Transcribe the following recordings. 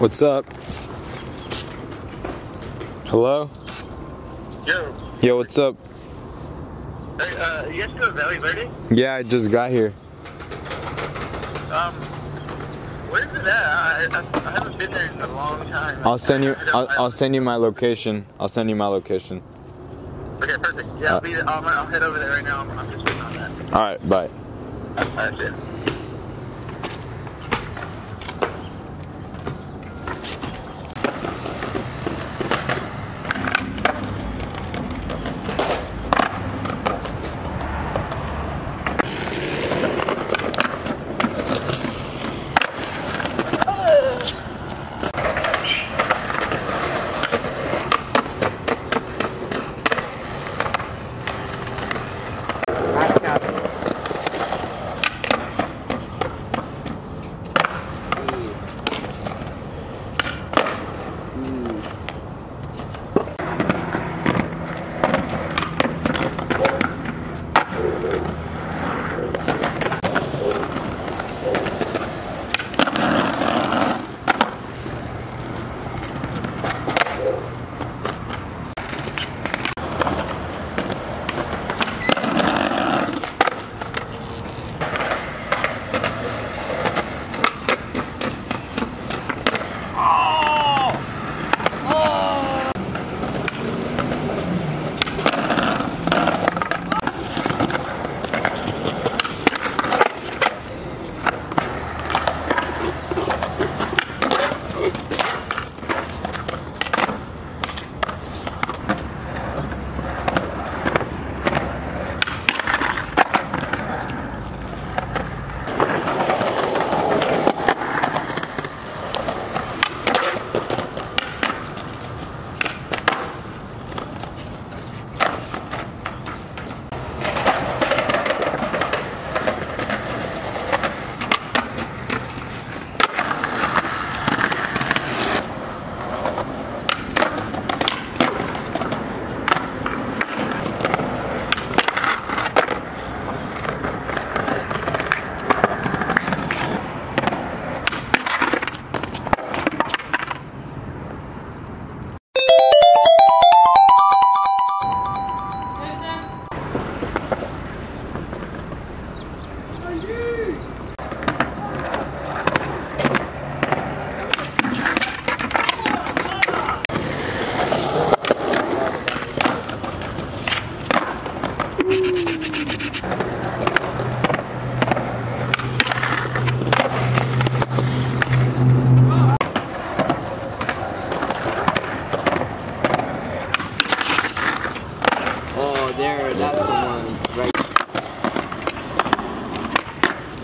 What's up? Hello? Yo, Yo, what's up? hey, uh, you guys still Valley Verde? Yeah, I just got here. Um, where is it at? I, I, I haven't been there in a long time. I'll send you. I'll, I'll send you my location. I'll send you my location. Okay, perfect. Yeah, I'll, be, I'll, I'll head over there right now. I'm, I'm just waiting on that. All right, bye. That's it.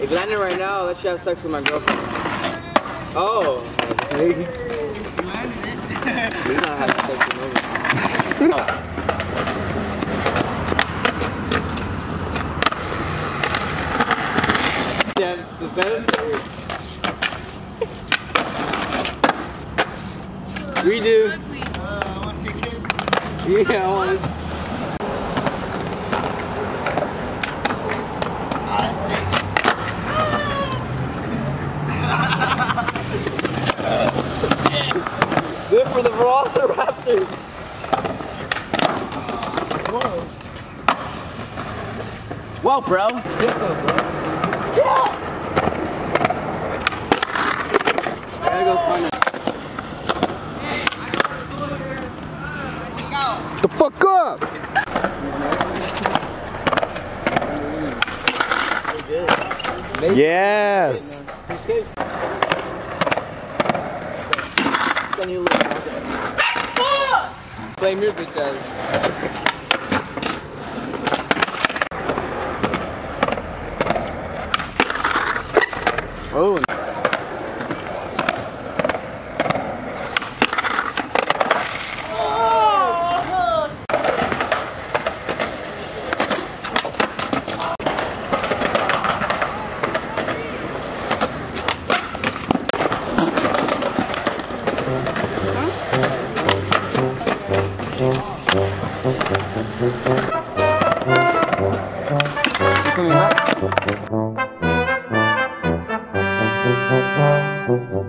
If it landed right now, let's have sex with my girlfriend. Oh. We're not having sex with nobody. Oh. Yeah, the seven. Redo. Yeah, I want it. Velociraptors. Whoa, bro. Gotta go find a- The fuck up! Yes. Then look Blame your. Oh. Thank you.